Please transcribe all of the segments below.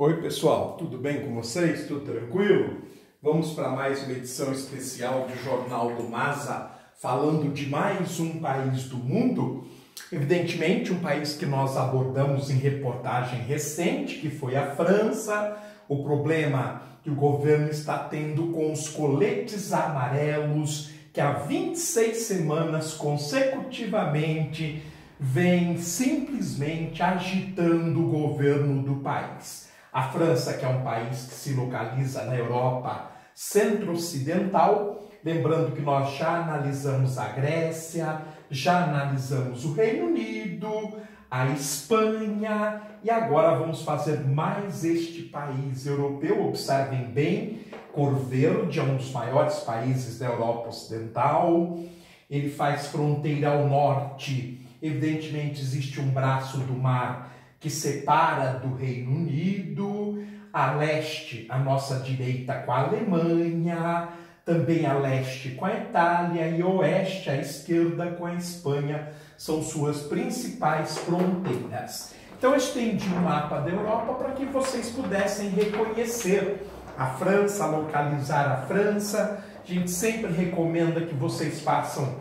Oi, pessoal, tudo bem com vocês? Tudo tranquilo? Vamos para mais uma edição especial do Jornal do Masa, falando de mais um país do mundo. Evidentemente, um país que nós abordamos em reportagem recente, que foi a França, o problema que o governo está tendo com os coletes amarelos, que há 26 semanas consecutivamente vem simplesmente agitando o governo do país. A França, que é um país que se localiza na Europa centro-ocidental, lembrando que nós já analisamos a Grécia, já analisamos o Reino Unido, a Espanha e agora vamos fazer mais este país europeu. Observem bem, Cor Verde é um dos maiores países da Europa Ocidental. Ele faz fronteira ao norte. Evidentemente existe um braço do mar que separa do Reino Unido, a leste, a nossa direita com a Alemanha, também a leste com a Itália e oeste, a esquerda com a Espanha, são suas principais fronteiras. Então eu estendi um mapa da Europa para que vocês pudessem reconhecer a França, localizar a França. A gente sempre recomenda que vocês façam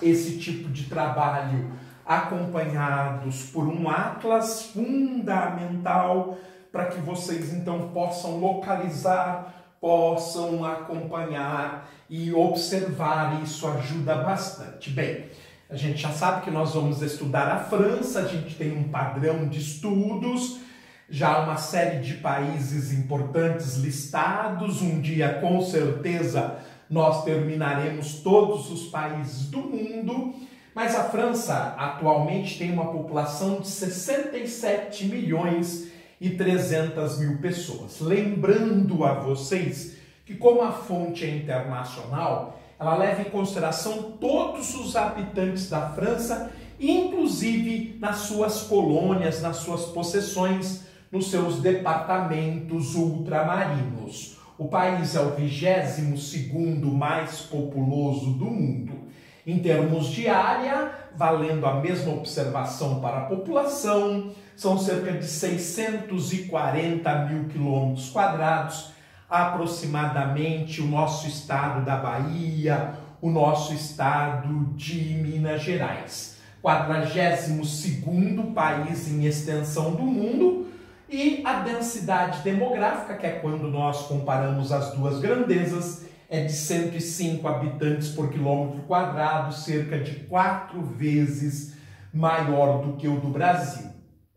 esse tipo de trabalho acompanhados por um atlas fundamental para que vocês então possam localizar, possam acompanhar e observar. Isso ajuda bastante. Bem, a gente já sabe que nós vamos estudar a França, a gente tem um padrão de estudos, já uma série de países importantes listados. Um dia, com certeza, nós terminaremos todos os países do mundo mas a França atualmente tem uma população de 67 milhões e 300 mil pessoas. Lembrando a vocês que, como a fonte é internacional, ela leva em consideração todos os habitantes da França, inclusive nas suas colônias, nas suas possessões, nos seus departamentos ultramarinos. O país é o 22 mais populoso do mundo em termos de área, valendo a mesma observação para a população, são cerca de 640 mil quilômetros quadrados, aproximadamente o nosso estado da Bahia, o nosso estado de Minas Gerais. 42 país em extensão do mundo e a densidade demográfica, que é quando nós comparamos as duas grandezas, é de 105 habitantes por quilômetro quadrado, cerca de quatro vezes maior do que o do Brasil.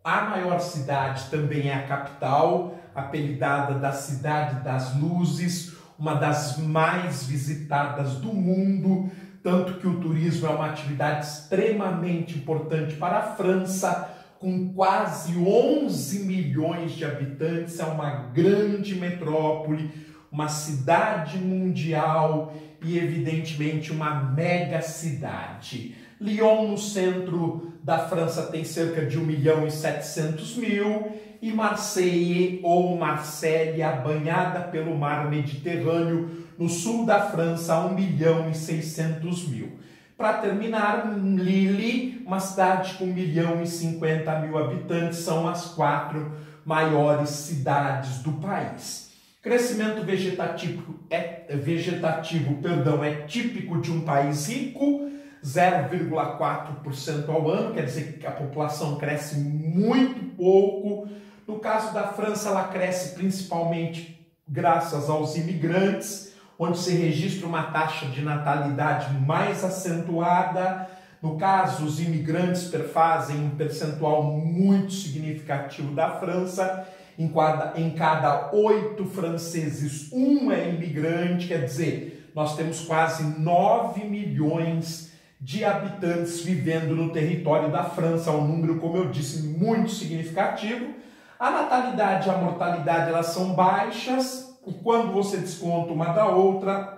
A maior cidade também é a capital, apelidada da Cidade das Luzes, uma das mais visitadas do mundo, tanto que o turismo é uma atividade extremamente importante para a França, com quase 11 milhões de habitantes, é uma grande metrópole uma cidade mundial e, evidentemente, uma mega cidade. Lyon, no centro da França, tem cerca de 1 milhão e 700 mil, e Marseille ou Marsella, banhada pelo mar Mediterrâneo, no sul da França, 1 milhão e 600 mil. Para terminar, Lille, uma cidade com 1 milhão e 50 mil habitantes, são as quatro maiores cidades do país. Crescimento vegetativo é vegetativo, perdão, é típico de um país rico, 0,4% ao ano, quer dizer que a população cresce muito pouco. No caso da França, ela cresce principalmente graças aos imigrantes, onde se registra uma taxa de natalidade mais acentuada. No caso, os imigrantes fazem um percentual muito significativo da França em cada, em cada oito franceses, um é imigrante, quer dizer, nós temos quase 9 milhões de habitantes vivendo no território da França, um número, como eu disse, muito significativo. A natalidade e a mortalidade elas são baixas, e quando você desconta uma da outra,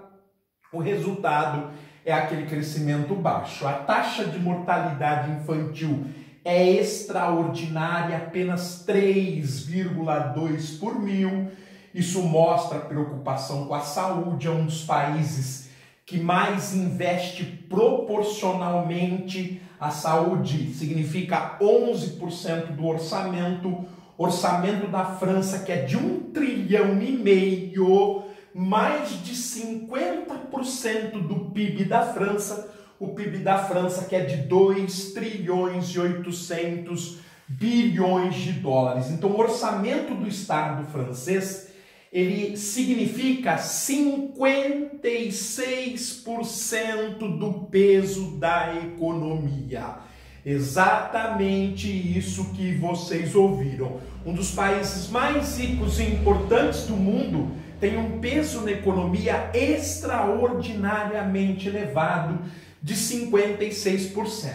o resultado é aquele crescimento baixo. A taxa de mortalidade infantil é extraordinária, apenas 3,2 por mil. Isso mostra preocupação com a saúde, é um dos países que mais investe proporcionalmente. À saúde, significa 11% do orçamento, Orçamento da França que é de um trilhão e meio, mais de 50% do PIB da França, o PIB da França que é de 2 trilhões e 800 bilhões de dólares. Então, o orçamento do Estado francês ele significa 56% do peso da economia. Exatamente isso que vocês ouviram. Um dos países mais ricos e importantes do mundo tem um peso na economia extraordinariamente elevado de 56%.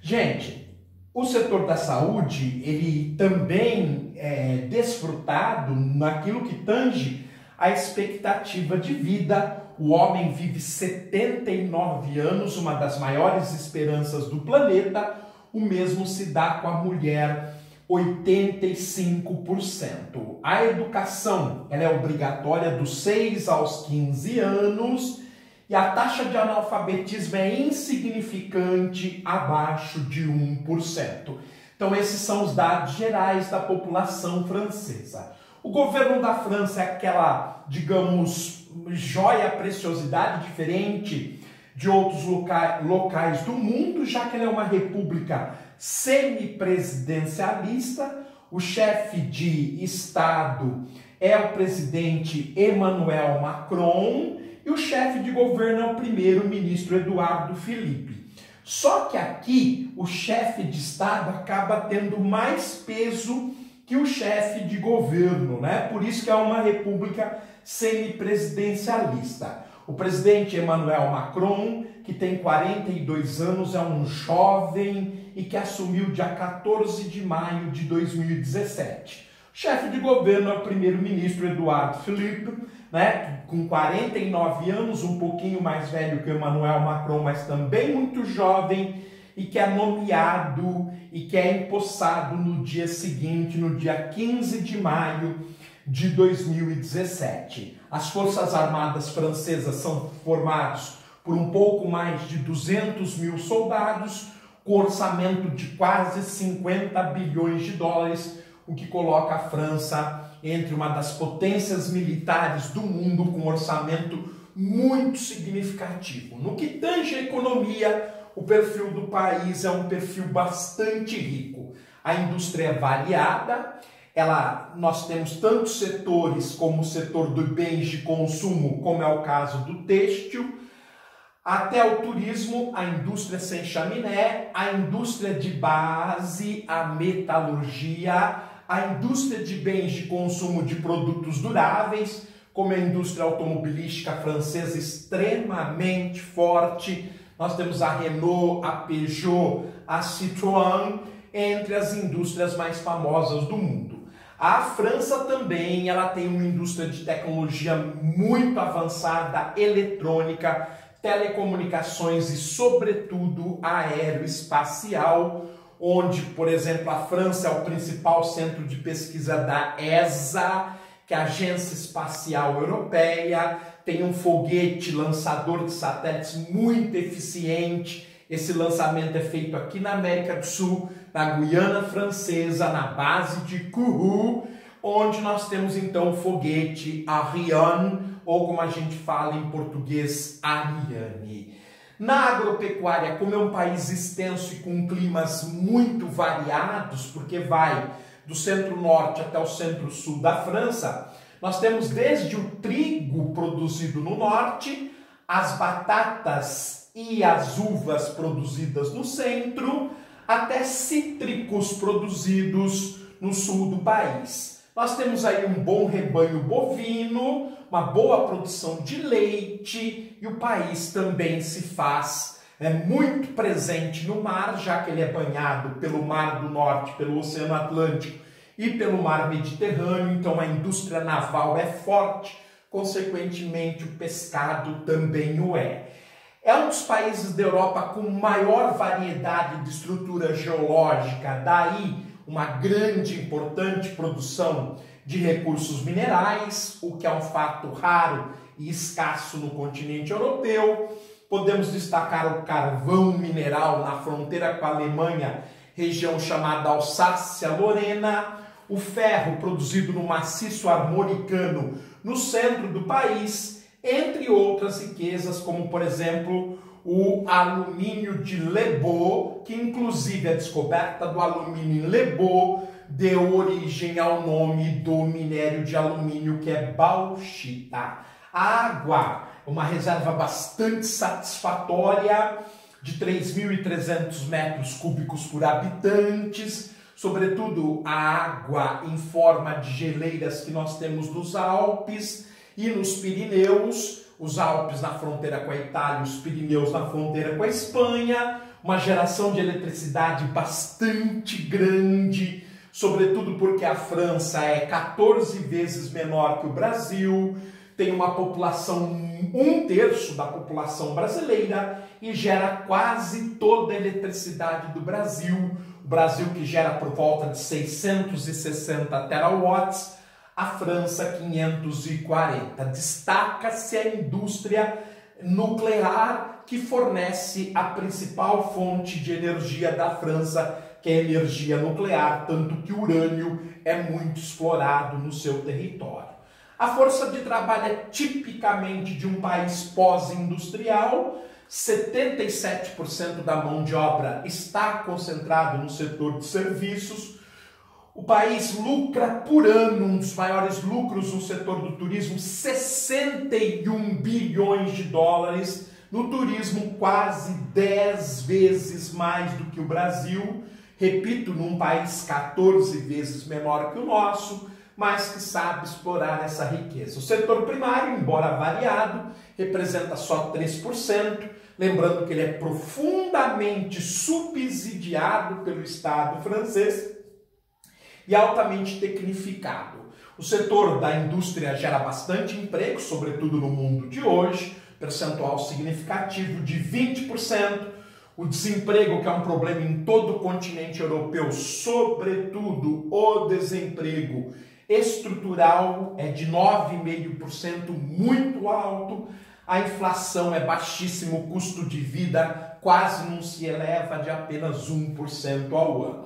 Gente, o setor da saúde, ele também é desfrutado naquilo que tange a expectativa de vida. O homem vive 79 anos, uma das maiores esperanças do planeta. O mesmo se dá com a mulher, 85%. A educação, ela é obrigatória dos 6 aos 15 anos e a taxa de analfabetismo é insignificante, abaixo de 1%. Então, esses são os dados gerais da população francesa. O governo da França é aquela, digamos, joia, preciosidade diferente de outros locais do mundo, já que ele é uma república semipresidencialista. O chefe de Estado é o presidente Emmanuel Macron e o chefe de governo é o primeiro-ministro Eduardo Felipe. Só que aqui o chefe de Estado acaba tendo mais peso que o chefe de governo, né? Por isso que é uma república semipresidencialista. O presidente Emmanuel Macron, que tem 42 anos, é um jovem e que assumiu dia 14 de maio de 2017. O chefe de governo é o primeiro-ministro Eduardo Philippe, né, com 49 anos, um pouquinho mais velho que Emmanuel Macron, mas também muito jovem, e que é nomeado e que é empossado no dia seguinte, no dia 15 de maio de 2017. As Forças Armadas Francesas são formadas por um pouco mais de 200 mil soldados, com orçamento de quase 50 bilhões de dólares, o que coloca a França entre uma das potências militares do mundo com um orçamento muito significativo. No que tange a economia, o perfil do país é um perfil bastante rico. A indústria é variada, ela, nós temos tantos setores como o setor dos bens de consumo, como é o caso do têxtil, até o turismo, a indústria sem chaminé, a indústria de base, a metalurgia, a indústria de bens de consumo de produtos duráveis, como a indústria automobilística francesa extremamente forte. Nós temos a Renault, a Peugeot, a Citroën, entre as indústrias mais famosas do mundo. A França também, ela tem uma indústria de tecnologia muito avançada, eletrônica, telecomunicações e sobretudo aeroespacial onde, por exemplo, a França é o principal centro de pesquisa da ESA, que é a Agência Espacial Europeia, tem um foguete lançador de satélites muito eficiente. Esse lançamento é feito aqui na América do Sul, na Guiana Francesa, na base de Kourou, onde nós temos então o foguete Ariane, ou como a gente fala em português, Ariane. Na agropecuária, como é um país extenso e com climas muito variados, porque vai do centro-norte até o centro-sul da França, nós temos desde o trigo produzido no norte, as batatas e as uvas produzidas no centro, até cítricos produzidos no sul do país. Nós temos aí um bom rebanho bovino, uma boa produção de leite e o país também se faz é muito presente no mar, já que ele é banhado pelo Mar do Norte, pelo Oceano Atlântico e pelo Mar Mediterrâneo, então a indústria naval é forte, consequentemente o pescado também o é. É um dos países da Europa com maior variedade de estrutura geológica, daí uma grande, importante produção de recursos minerais, o que é um fato raro e escasso no continente europeu. Podemos destacar o carvão mineral na fronteira com a Alemanha, região chamada Alsácia-Lorena, o ferro produzido no maciço armoricano no centro do país, entre outras riquezas, como por exemplo o alumínio de Lebô, que inclusive a descoberta do alumínio em Lebô deu origem ao nome do minério de alumínio que é bauxita. Água, uma reserva bastante satisfatória, de 3.300 metros cúbicos por habitantes, sobretudo a água em forma de geleiras que nós temos nos Alpes e nos Pirineus, os Alpes na fronteira com a Itália, os Pirineus na fronteira com a Espanha, uma geração de eletricidade bastante grande, sobretudo porque a França é 14 vezes menor que o Brasil, tem uma população, um terço da população brasileira e gera quase toda a eletricidade do Brasil. O Brasil que gera por volta de 660 terawatts, a França 540. Destaca-se a indústria nuclear que fornece a principal fonte de energia da França, que é a energia nuclear, tanto que o urânio é muito explorado no seu território. A força de trabalho é tipicamente de um país pós-industrial, 77% da mão de obra está concentrado no setor de serviços. O país lucra por ano, um dos maiores lucros no setor do turismo, 61 bilhões de dólares. No turismo, quase 10 vezes mais do que o Brasil. Repito, num país 14 vezes menor que o nosso mas que sabe explorar essa riqueza. O setor primário, embora variado, representa só 3%, lembrando que ele é profundamente subsidiado pelo Estado francês e altamente tecnificado. O setor da indústria gera bastante emprego, sobretudo no mundo de hoje, percentual significativo de 20%. O desemprego, que é um problema em todo o continente europeu, sobretudo o desemprego estrutural é de 9,5%, muito alto. A inflação é baixíssima, o custo de vida quase não se eleva de apenas 1% ao ano.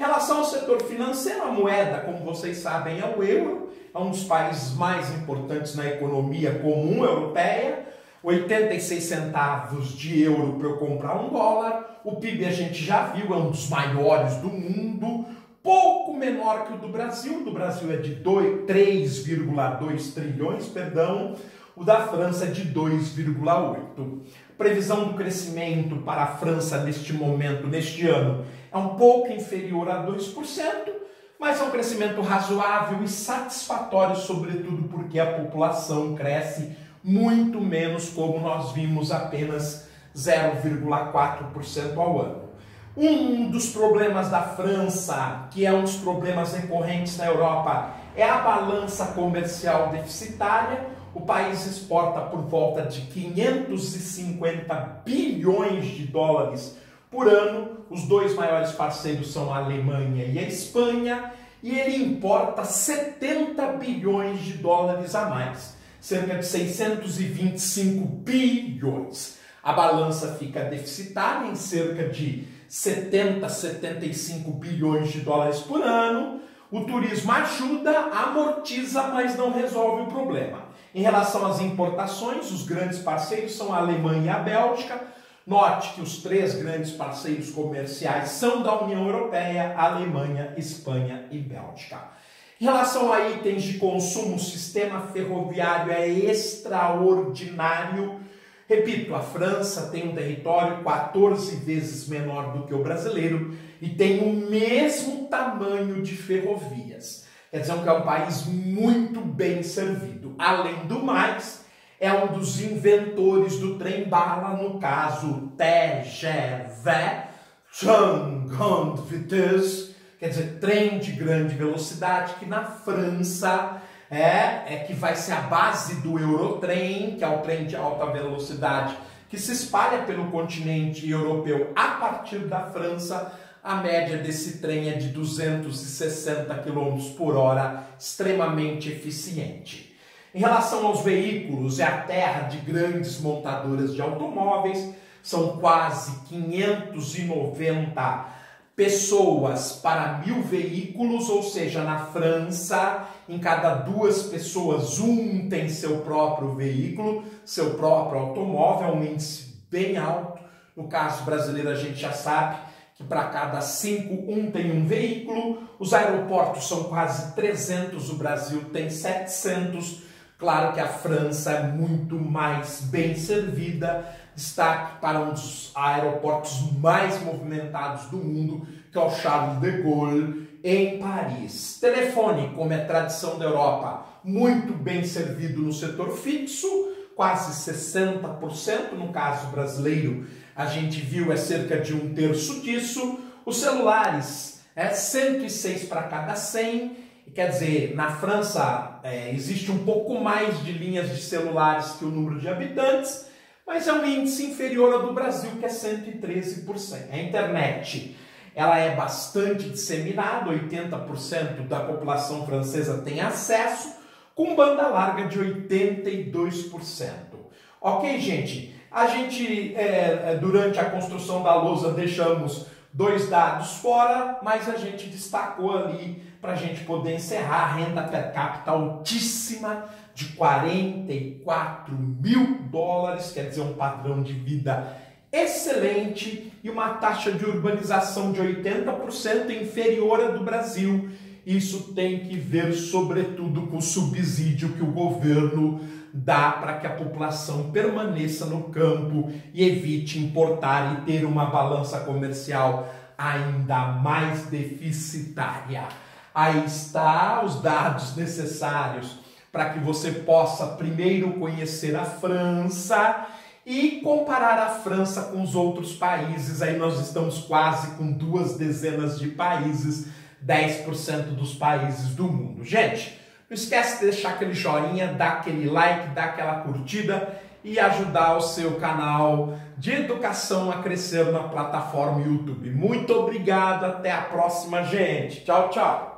Relação ao setor financeiro, a moeda, como vocês sabem, é o euro, é um dos países mais importantes na economia comum europeia. 86 centavos de euro para eu comprar um dólar. O PIB a gente já viu, é um dos maiores do mundo pouco menor que o do Brasil. O do Brasil é de 3,2 trilhões, perdão. O da França é de 2,8. Previsão do crescimento para a França neste momento, neste ano, é um pouco inferior a 2%, mas é um crescimento razoável e satisfatório, sobretudo porque a população cresce muito menos, como nós vimos, apenas 0,4% ao ano. Um dos problemas da França, que é um dos problemas recorrentes na Europa, é a balança comercial deficitária. O país exporta por volta de 550 bilhões de dólares por ano. Os dois maiores parceiros são a Alemanha e a Espanha. E ele importa 70 bilhões de dólares a mais, cerca de 625 bilhões. A balança fica deficitária em cerca de 70, 75 bilhões de dólares por ano. O turismo ajuda, amortiza, mas não resolve o problema. Em relação às importações, os grandes parceiros são a Alemanha e a Bélgica. Note que os três grandes parceiros comerciais são da União Europeia: Alemanha, Espanha e Bélgica. Em relação a itens de consumo, o sistema ferroviário é extraordinário Repito, a França tem um território 14 vezes menor do que o brasileiro e tem o mesmo tamanho de ferrovias. Quer dizer que é um país muito bem servido. Além do mais, é um dos inventores do trem-bala, no caso TGV, Grande Vitesse, quer dizer, trem de grande velocidade, que na França é, é que vai ser a base do Eurotrem, que é o trem de alta velocidade, que se espalha pelo continente europeu a partir da França. A média desse trem é de 260 km por hora, extremamente eficiente. Em relação aos veículos, é a terra de grandes montadoras de automóveis, são quase 590 pessoas para mil veículos, ou seja, na França, em cada duas pessoas, um tem seu próprio veículo, seu próprio automóvel, é um índice bem alto. No caso brasileiro, a gente já sabe que para cada cinco, um tem um veículo. Os aeroportos são quase 300, o Brasil tem 700. Claro que a França é muito mais bem servida. Destaque para um dos aeroportos mais movimentados do mundo, que é o Charles de Gaulle, em Paris. Telefone, como é tradição da Europa, muito bem servido no setor fixo, quase 60%, no caso brasileiro a gente viu é cerca de um terço disso. Os celulares é 106 para cada 100. Quer dizer, na França é, existe um pouco mais de linhas de celulares que o número de habitantes, mas é um índice inferior ao do Brasil, que é 113%. A internet ela é bastante disseminada, 80% da população francesa tem acesso, com banda larga de 82%. Ok, gente? A gente, é, é, durante a construção da lousa, deixamos dois dados fora, mas a gente destacou ali para a gente poder encerrar a renda per capita altíssima de 44 mil dólares, quer dizer, um padrão de vida excelente e uma taxa de urbanização de 80% inferior à do Brasil. Isso tem que ver, sobretudo, com o subsídio que o governo dá para que a população permaneça no campo e evite importar e ter uma balança comercial ainda mais deficitária. Aí está os dados necessários para que você possa primeiro conhecer a França e comparar a França com os outros países. Aí nós estamos quase com duas dezenas de países, 10% dos países do mundo. Gente, não esquece de deixar aquele joinha, dar aquele like, dar aquela curtida e ajudar o seu canal de educação a crescer na plataforma YouTube. Muito obrigado, até a próxima, gente. Tchau, tchau.